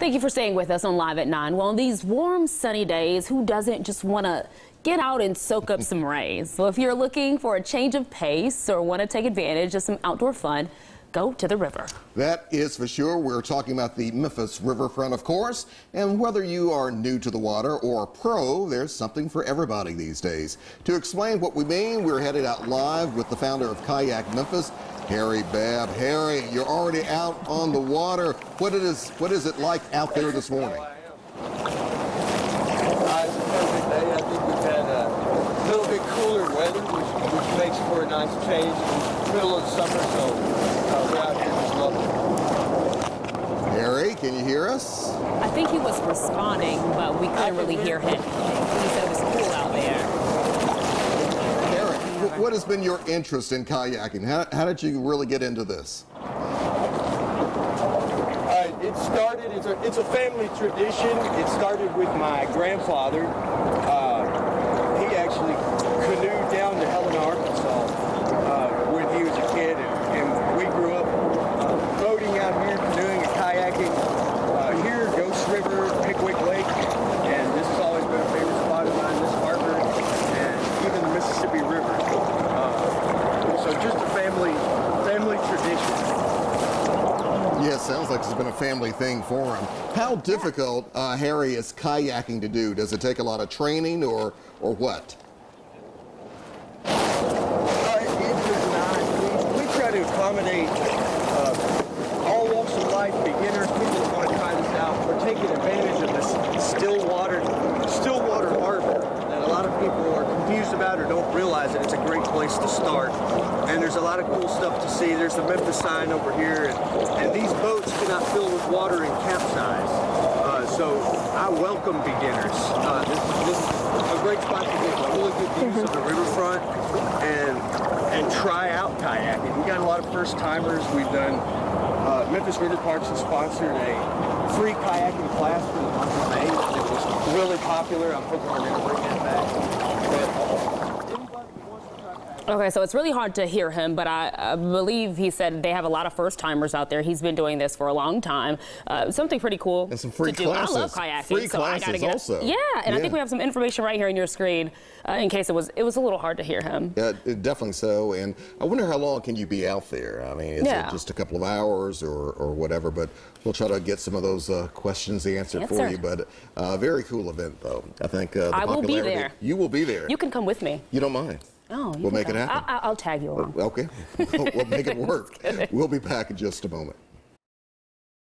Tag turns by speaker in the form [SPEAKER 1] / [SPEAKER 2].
[SPEAKER 1] Thank you for staying with us on Live at 9. Well, on these warm, sunny days, who doesn't just want to get out and soak up some rays? Well, if you're looking for a change of pace or want to take advantage of some outdoor fun, go to the river.
[SPEAKER 2] That is for sure. We're talking about the Memphis riverfront, of course. And whether you are new to the water or a pro, there's something for everybody these days. To explain what we mean, we're headed out live with the founder of Kayak Memphis, Harry Babb. Harry, you're already out on the water. What is, what is it like out there this morning?
[SPEAKER 3] Uh, it's a perfect day. I think we've had a little bit cooler weather, which, which makes for a nice change in the middle of summer. So uh, we're out here just loving it.
[SPEAKER 2] Harry, can you hear us?
[SPEAKER 1] I think he was responding, but we couldn't really hear him. He said it was cool out there.
[SPEAKER 2] What has been your interest in kayaking? How, how did you really get into this?
[SPEAKER 3] Uh, it started, it's a, it's a family tradition. It started with my grandfather. Uh, he actually canoed down to Helena, Arkansas uh, when he was a kid, and, and we grew up uh, boating out here, canoeing and kayaking uh, here, Ghost River, Pickwick Lake, and this has always been a favorite spot of mine, this harbor, and even the Mississippi River. Uh, so just a family, family tradition.
[SPEAKER 2] Yeah, it sounds like it's been a family thing for him. How difficult, uh, Harry, is kayaking to do? Does it take a lot of training or, or what?
[SPEAKER 3] Uh, it does not. We, we try to accommodate uh, all walks of life, beginners, people that want to try this out. We're taking advantage of this still water, still water harbor that a lot of people are confused about or don't realize that it's a great place to start. And there's a lot of cool stuff to see. There's the Memphis sign over here, and, and these boats cannot fill with water and capsize. Uh, so I welcome beginners. Uh, this, this is a great spot to get really good views of the riverfront and and try out kayaking. We got a lot of first timers. We've done uh, Memphis River Parks has sponsored a free kayaking class for the month of May. It was really popular. I'm hoping we're going to bring that back. But anybody who wants to try kayaking,
[SPEAKER 1] Okay, so it's really hard to hear him, but I, I believe he said they have a lot of first timers out there. He's been doing this for a long time. Uh, something pretty cool
[SPEAKER 2] And some free
[SPEAKER 1] to do. I love kayaking,
[SPEAKER 2] Free
[SPEAKER 1] so I gotta
[SPEAKER 2] classes
[SPEAKER 1] get
[SPEAKER 2] also.
[SPEAKER 1] Yeah, and I think we have some information right here on your screen uh, in case it was it was a little hard to hear him.
[SPEAKER 2] Yeah, definitely so. And I wonder how long can you be out there? I mean, is
[SPEAKER 1] Yeah.
[SPEAKER 2] it just a couple of hours or, or whatever? But we'll try to get some of those uh, questions answered for you. But uh, very cool event, though. I think uh,
[SPEAKER 1] I will be there.
[SPEAKER 2] You will be there.
[SPEAKER 1] You can come with me.
[SPEAKER 2] You don't mind?
[SPEAKER 1] Oh,
[SPEAKER 2] we'll make it happen.
[SPEAKER 1] I, I, I'll tag you along.
[SPEAKER 2] Okay, we'll make it work. We'll be back in just a moment.